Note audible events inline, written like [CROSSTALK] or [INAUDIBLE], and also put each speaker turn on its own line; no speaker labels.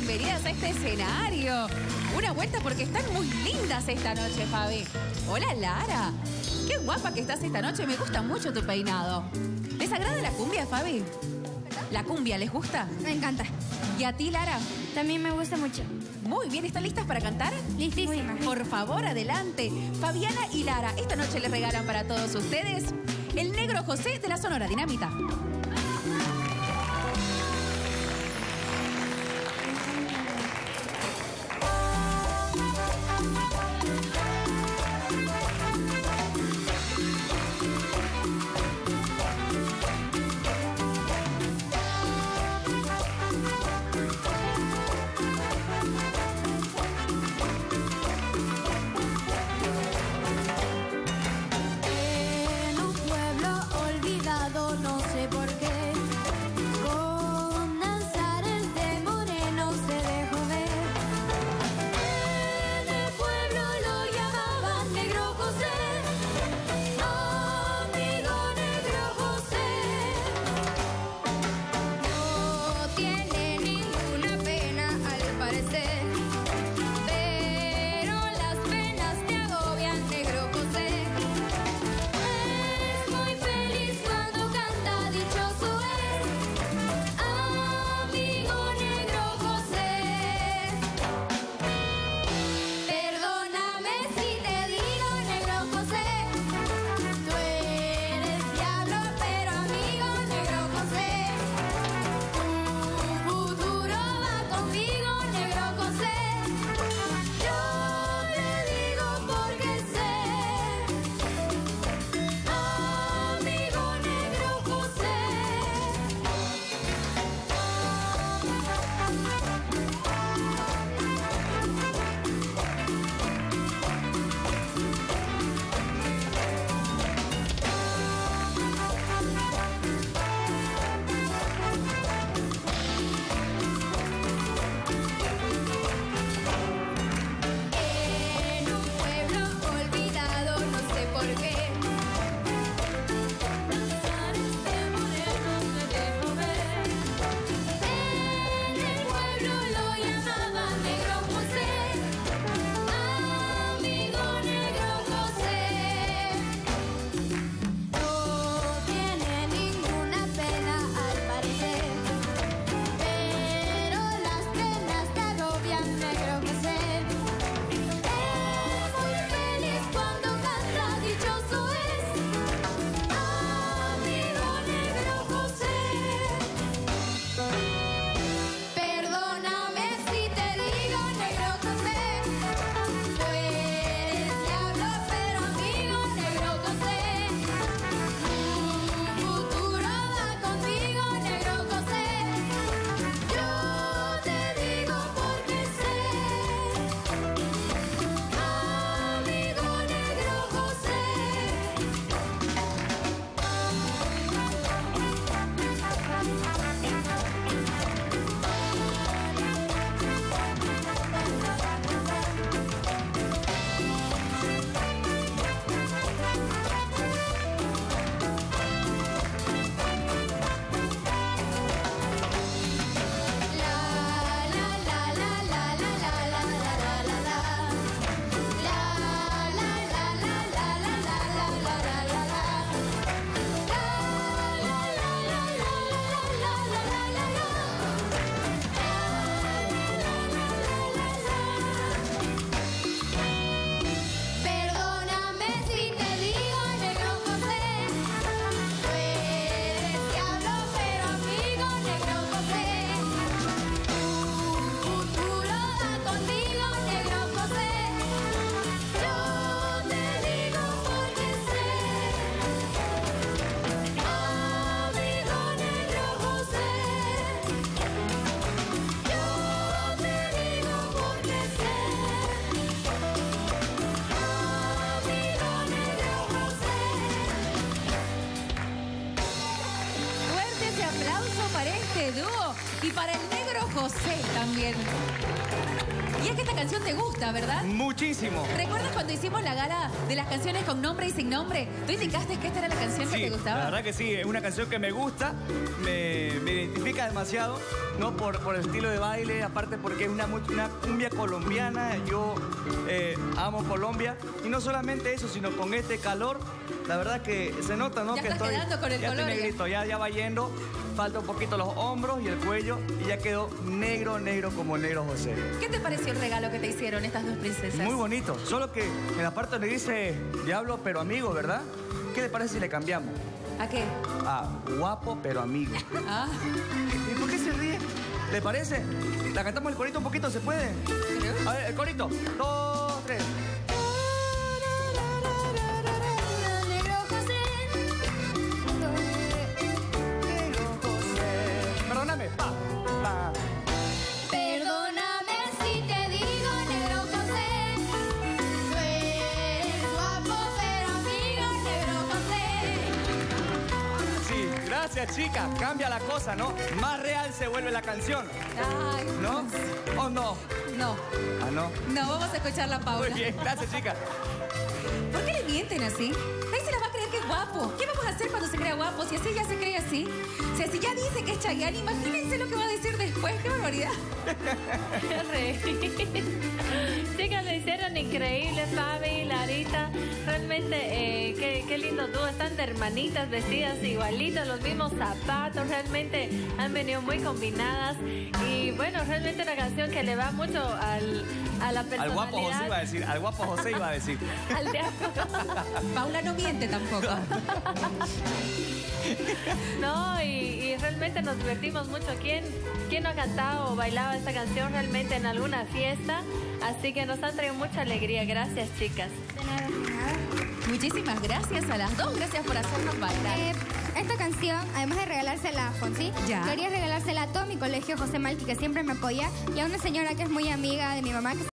bienvenidas a este escenario. Una vuelta porque están muy lindas esta noche, Fabi. Hola, Lara. Qué guapa que estás esta noche. Me gusta mucho tu peinado. ¿Les agrada la cumbia, Fabi? ¿La cumbia les gusta?
Me encanta.
¿Y a ti, Lara?
También me gusta mucho.
Muy bien, ¿están listas para cantar?
Listísima.
Por favor, adelante. Fabiana y Lara, esta noche les regalan para todos ustedes el negro José de la Sonora Dinamita. José también. Y es que esta canción te gusta, ¿verdad?
Muchísimo.
¿Recuerdas cuando hicimos la gala de las canciones con nombre y sin nombre? Tú indicaste que esta era la canción que te gustaba.
la verdad que sí, es una canción que me gusta, me, me identifica demasiado, ¿no? Por, por el estilo de baile, aparte porque es una, cumbia colombiana, yo eh, amo Colombia, y no solamente eso, sino con este calor, la verdad que se nota, ¿no?
Ya
que
estás quedando con el
ya estoy
color, ya.
negrito, ya, ya va yendo, falta un poquito los hombros y el cuello, y ya quedó negro, negro como el negro José.
¿Qué te pareció el regalo que te hicieron estas dos princesas?
Muy bonito, solo que en la parte donde dice diablo pero amigo, ¿verdad? ¿Qué le parece si le cambiamos?
¿A qué?
a guapo pero amigo. [LAUGHS]
Ah,
¿Y por qué se ríe? ¿Le parece? ¿La cantamos el corito un poquito? ¿Se puede? A ver, el corito. Dos, tres. Chica. Cambia la cosa, ¿no? Más real se vuelve la canción,
Ay,
¿no? ¿O no?
No,
Ah, no.
no, vamos a escuchar la Paula.
Muy bien, gracias, chica.
¿Por qué le mienten así? Ahí se la va a creer que es guapo. ¿Qué vamos a hacer cuando se crea guapo? Si así ya se dice que es Chayanne, imagínense lo que va a decir después. ¡Qué barbaridad!
Qué reír. Chicas, lo hicieron increíble, Fabi, Larita. Realmente, eh, qué, qué lindo dúo. Están de hermanitas vestidas igualitas, los mismos zapatos. Realmente han venido muy combinadas. Y bueno, realmente una canción que le va mucho al, a la
Al guapo José iba a decir. Al guapo José iba a decir. [LAUGHS]
al diablo.
Paula no miente tampoco. [LAUGHS]
No, y, y realmente nos divertimos mucho. ¿Quién, ¿Quién no ha cantado o bailado esta canción realmente en alguna fiesta? Así que nos han traído mucha alegría. Gracias, chicas.
De nada, de nada.
Muchísimas gracias a las dos. Gracias por hacernos bailar.
Eh, esta canción, además de regalársela a Fonsi,
Ya.
quería regalársela a todo mi colegio José Malti, que siempre me apoya, y a una señora que es muy amiga de mi mamá, que